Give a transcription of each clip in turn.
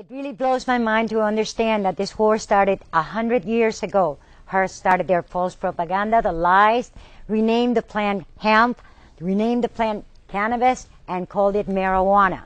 It really blows my mind to understand that this war started a hundred years ago. Hearst started their false propaganda, the lies, renamed the plant hemp, renamed the plant cannabis, and called it marijuana.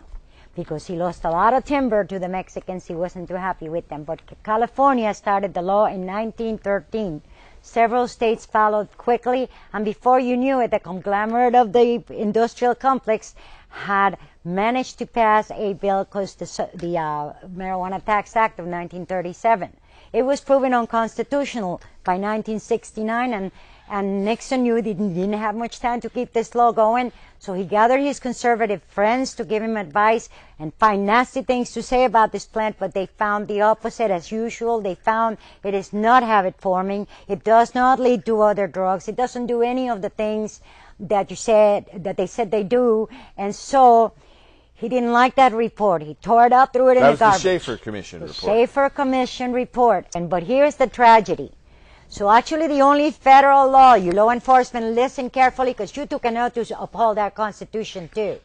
Because he lost a lot of timber to the Mexicans, he wasn't too happy with them. But California started the law in 1913. Several states followed quickly, and before you knew it, the conglomerate of the industrial complex had managed to pass a bill called the, the uh, Marijuana Tax Act of 1937. It was proven unconstitutional by 1969, and, and Nixon knew he didn't, didn't have much time to keep this law going, so he gathered his conservative friends to give him advice and find nasty things to say about this plant, but they found the opposite as usual. They found it is not habit forming. It does not lead to other drugs. It doesn't do any of the things that you said, that they said they do, and so he didn't like that report. He tore it up, threw it that in the garbage. the Shafer Commission the report. Shafer Commission report. And but here's the tragedy. So actually, the only federal law, you law enforcement, listen carefully, because you took an oath to uphold our Constitution too.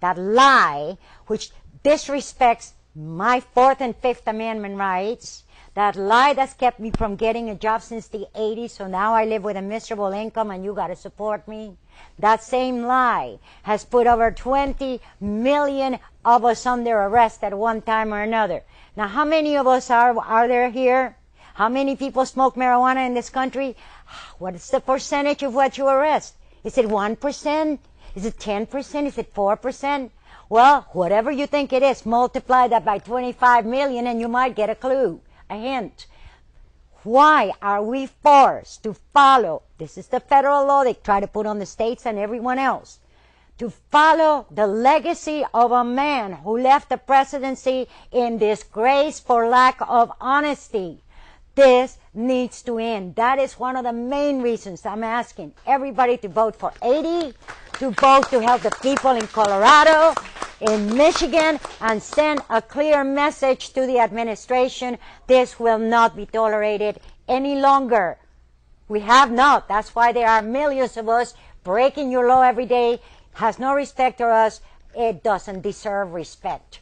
That lie, which disrespects my Fourth and Fifth Amendment rights, that lie that's kept me from getting a job since the 80s, so now I live with a miserable income and you gotta support me. That same lie has put over 20 million of us under arrest at one time or another. Now, how many of us are, are there here? How many people smoke marijuana in this country? What is the percentage of what you arrest? Is it 1%? Is it 10%? Is it 4%? Well, whatever you think it is, multiply that by 25 million and you might get a clue, a hint. Why are we forced to follow? This is the federal law they try to put on the states and everyone else. To follow the legacy of a man who left the presidency in disgrace for lack of honesty. This needs to end. That is one of the main reasons I'm asking everybody to vote for 80, to vote to help the people in Colorado, in Michigan, and send a clear message to the administration. This will not be tolerated any longer. We have not. That's why there are millions of us breaking your law every day, has no respect for us. It doesn't deserve respect.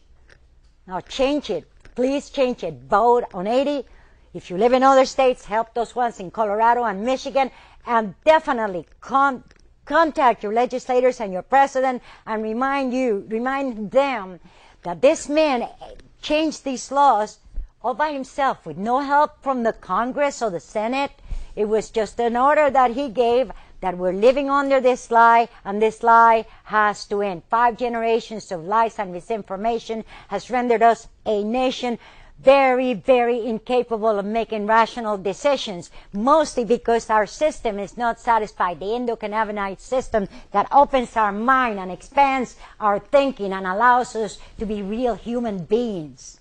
Now change it. Please change it. Vote on 80 if you live in other states, help those ones in Colorado and Michigan, and definitely con- contact your legislators and your president and remind you, remind them that this man eh, changed these laws all by himself with no help from the Congress or the Senate. It was just an order that he gave that we're living under this lie and this lie has to end. Five generations of lies and misinformation has rendered us a nation very, very incapable of making rational decisions, mostly because our system is not satisfied. The endocannabinoid system that opens our mind and expands our thinking and allows us to be real human beings.